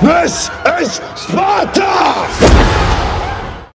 This is Sparta!